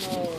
no.